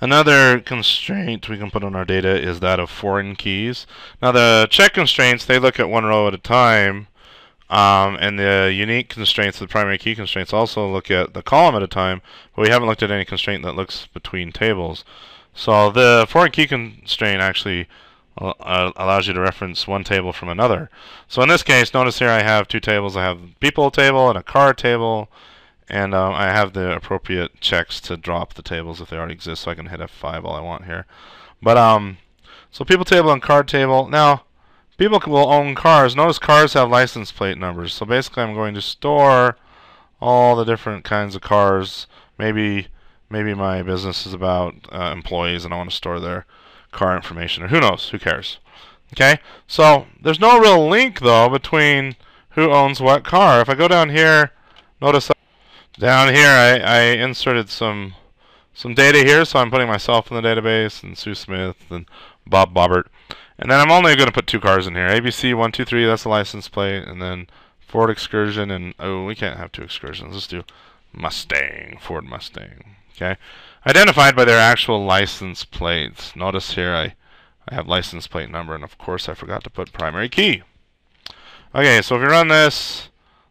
Another constraint we can put on our data is that of foreign keys. Now the check constraints, they look at one row at a time, um, and the unique constraints, the primary key constraints, also look at the column at a time, but we haven't looked at any constraint that looks between tables. So the foreign key constraint actually uh, allows you to reference one table from another. So in this case, notice here I have two tables. I have people table and a car table, and um, I have the appropriate checks to drop the tables if they already exist, so I can hit F5 all I want here. But um, so people table and card table. Now, people will own cars. Notice cars have license plate numbers. So basically, I'm going to store all the different kinds of cars. Maybe maybe my business is about uh, employees, and I want to store their car information, or who knows? Who cares? Okay. So there's no real link though between who owns what car. If I go down here, notice. Down here, I, I inserted some some data here, so I'm putting myself in the database, and Sue Smith, and Bob Bobbert. And then I'm only going to put two cars in here. ABC 123, that's the license plate, and then Ford Excursion, and oh, we can't have two Excursions. Let's do Mustang, Ford Mustang. Okay, identified by their actual license plates. Notice here I, I have license plate number, and of course I forgot to put primary key. Okay, so if you run this,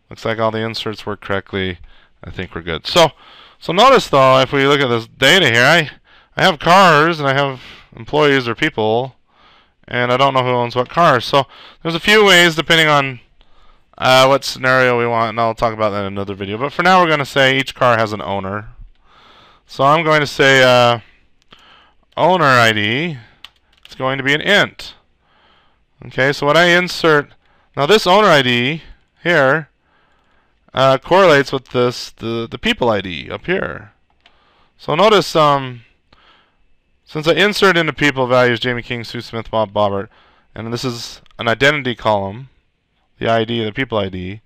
looks like all the inserts work correctly. I think we're good. So, so notice though, if we look at this data here, I, I have cars and I have employees or people, and I don't know who owns what cars. So there's a few ways depending on uh, what scenario we want, and I'll talk about that in another video. But for now, we're going to say each car has an owner. So I'm going to say uh, owner ID is going to be an int. Okay, so when I insert, now this owner ID here uh, correlates with this the the people ID up here. So notice um, since I insert into people values Jamie King, Sue Smith, Bob Bobbert, and this is an identity column, the ID, the people ID.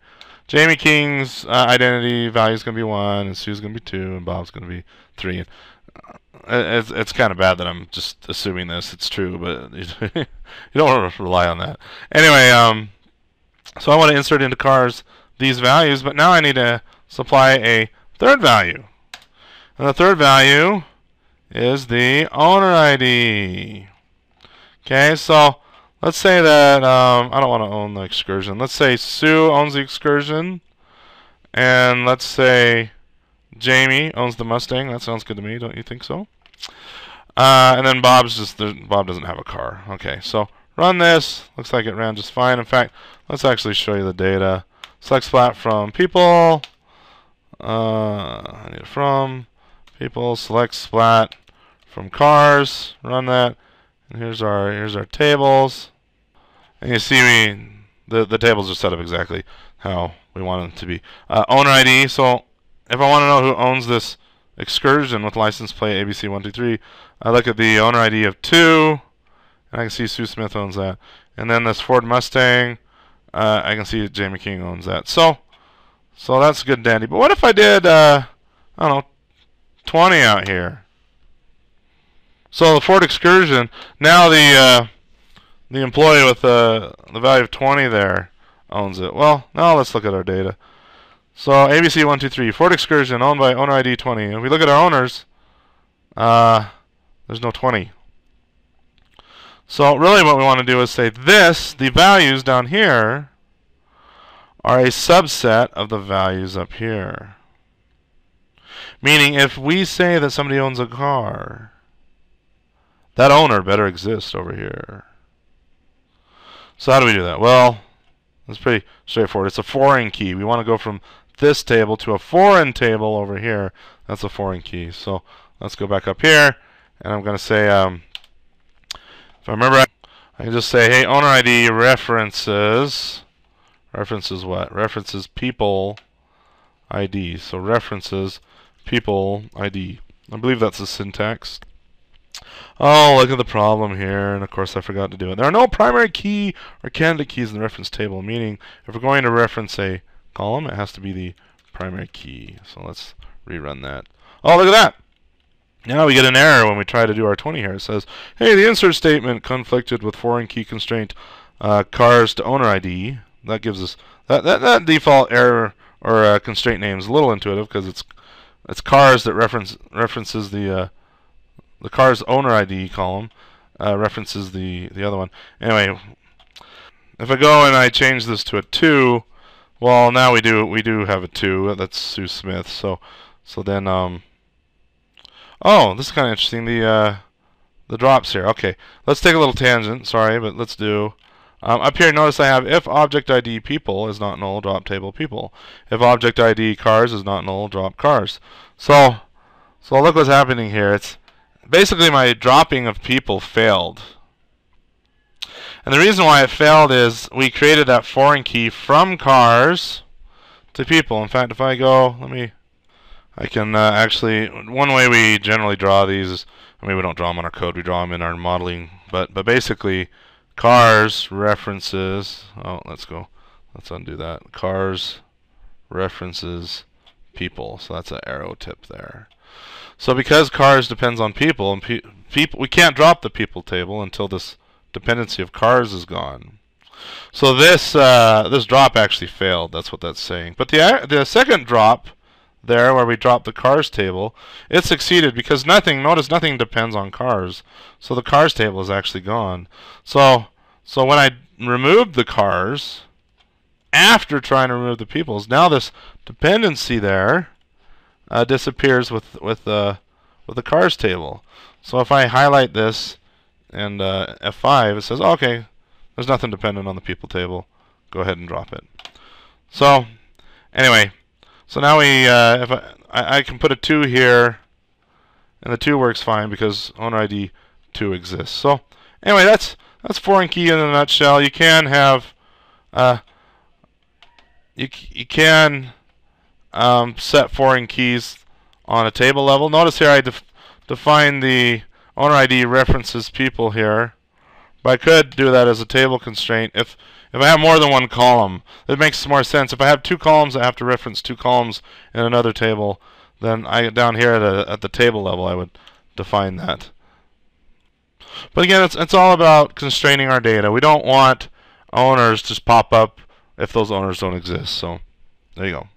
Jamie King's uh, identity value is going to be one, and Sue's going to be two, and Bob's going to be three. And uh, it's it's kind of bad that I'm just assuming this. It's true, but you don't want to rely on that. Anyway, um, so I want to insert into cars these values, but now I need to supply a third value. And the third value is the owner ID. Okay, so let's say that um, I don't want to own the excursion. Let's say Sue owns the excursion, and let's say Jamie owns the Mustang. That sounds good to me, don't you think so? Uh, and then Bob's just Bob doesn't have a car. Okay, so run this. Looks like it ran just fine. In fact, let's actually show you the data. Select splat from people. Uh, I need from people. Select splat from cars. Run that. And here's our here's our tables. And you see me the the tables are set up exactly how we want them to be. Uh, owner ID. So if I want to know who owns this excursion with license plate ABC123, I look at the owner ID of two, and I can see Sue Smith owns that. And then this Ford Mustang uh, I can see Jamie King owns that. So, so that's good dandy. But what if I did, uh, I don't know, 20 out here? So the Ford Excursion, now the uh, the employee with the the value of 20 there owns it. Well, now let's look at our data. So ABC123, Ford Excursion, owned by owner ID 20. If we look at our owners, uh, there's no 20. So really what we want to do is say this, the values down here, are a subset of the values up here. Meaning if we say that somebody owns a car, that owner better exist over here. So how do we do that? Well, it's pretty straightforward. It's a foreign key. We want to go from this table to a foreign table over here. That's a foreign key. So let's go back up here, and I'm going to say um, if I remember, I can just say, hey, owner ID references. References what? References people ID. So references people ID. I believe that's the syntax. Oh, look at the problem here. And of course, I forgot to do it. There are no primary key or candidate keys in the reference table, meaning if we're going to reference a column, it has to be the primary key. So let's rerun that. Oh, look at that. Now we get an error when we try to do our 20 here. It says, hey, the insert statement conflicted with foreign key constraint uh, cars to owner ID. That gives us that that, that default error or uh, constraint name is a little intuitive because it's it's cars that reference references the uh, the car's owner ID column uh, references the the other one. Anyway, if I go and I change this to a two, well now we do we do have a two. That's Sue Smith. So so then um. Oh, this is kind of interesting. The uh, the drops here. Okay, let's take a little tangent. Sorry, but let's do. Um, up here, notice I have if object ID people is not null, drop table people. If object ID cars is not null, drop cars. So, so look what's happening here. It's basically my dropping of people failed. And the reason why it failed is we created that foreign key from cars to people. In fact, if I go, let me, I can uh, actually, one way we generally draw these I mean, we don't draw them on our code, we draw them in our modeling, but, but basically, cars references, oh, let's go, let's undo that. Cars references people, so that's an arrow tip there. So because cars depends on people, and pe people, we can't drop the people table until this dependency of cars is gone. So this uh, this drop actually failed. That's what that's saying. But the the second drop there, where we drop the cars table, it succeeded because nothing. Notice nothing depends on cars. So the cars table is actually gone. So so when I removed the cars after trying to remove the peoples, now this dependency there uh, disappears with with the with the cars table. So if I highlight this and uh, F5, it says, okay, there's nothing dependent on the people table. Go ahead and drop it. So anyway, so now we uh, if I, I, can put a two here, and the two works fine because owner ID two exists. So anyway, that's that's foreign key in a nutshell. You can have uh, you you can um, set foreign keys on a table level. Notice here I def define the owner ID references people here. But I could do that as a table constraint if if I have more than one column. It makes more sense. If I have two columns, I have to reference two columns in another table. Then I down here at, a, at the table level, I would define that. But again, it's it's all about constraining our data. We don't want owners to pop up if those owners don't exist. So there you go.